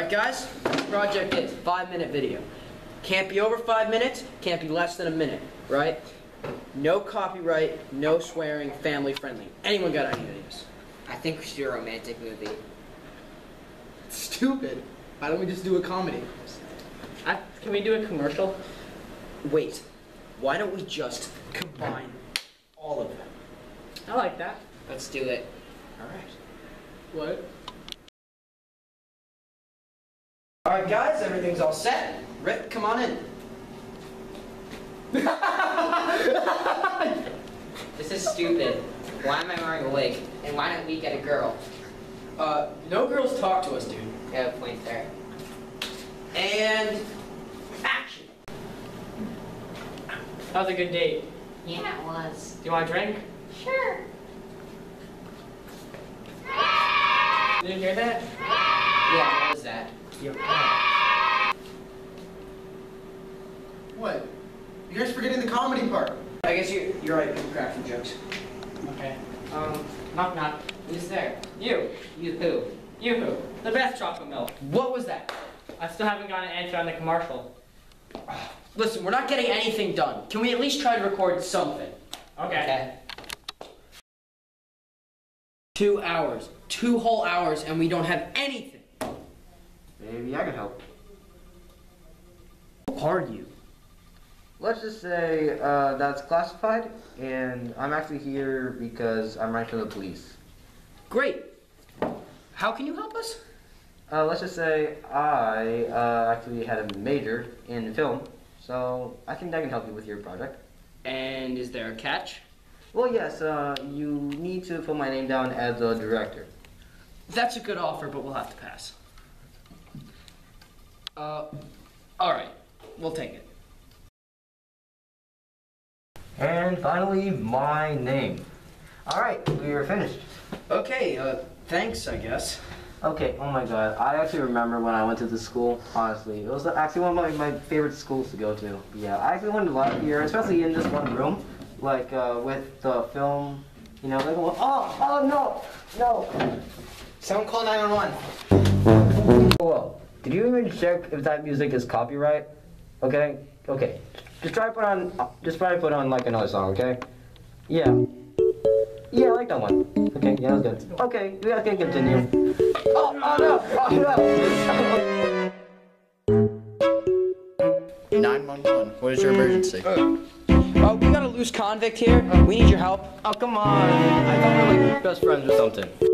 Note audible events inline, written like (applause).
right, guys? Project is five minute video. Can't be over five minutes, can't be less than a minute, right? No copyright, no swearing, family friendly. Anyone got any ideas? I think we should do a romantic movie. Stupid. Why don't we just do a comedy? I, can we do a commercial? Wait, why don't we just combine all of them? I like that. Let's do it. All right. What? All right, guys, everything's all set. Rick, come on in. This is stupid. Why am I wearing a wig? And why don't we get a girl? Uh, no girls talk to us, dude. You have a point there. And action. That was a good date. Yeah, it was. Do you want a drink? Sure. Did you hear that? Yeah, what was that? What? You guys forgetting the comedy part. I guess you, you're right, people crack some jokes. Okay. Um, knock knock. Who's there? You. You who? You who? The best chocolate milk. What was that? I still haven't gotten an answer on the commercial. Listen, we're not getting anything done. Can we at least try to record something? Okay. Okay. Two hours. Two whole hours, and we don't have anything. Maybe I can help. Who are you? Let's just say uh, that's classified, and I'm actually here because I'm running for the police. Great. How can you help us? Uh, let's just say I uh, actually had a major in film, so I think that can help you with your project. And is there a catch? Well, yes, uh, you need to put my name down as a director. That's a good offer, but we'll have to pass. Uh, all right. We'll take it. And finally, my name. All right, we are finished. Okay, uh, thanks, I guess. Okay, oh my god, I actually remember when I went to the school, honestly. It was actually one of my, my favorite schools to go to. Yeah, I actually learned a lot here, especially in this one room. Like, uh, with the film, you know, like, oh, oh no, no. Someone call 911. Well, did you even check if that music is copyright? Okay, okay. Just try to put on, just try to put on like another song, okay? Yeah. Yeah, I like that one. Okay, yeah, that's good. Okay, we guys can continue. Oh, oh no, oh no. (laughs) 911. What is your emergency? Uh, oh, we got a loose convict here. We need your help. Oh, come on. I thought we were like best friends or something.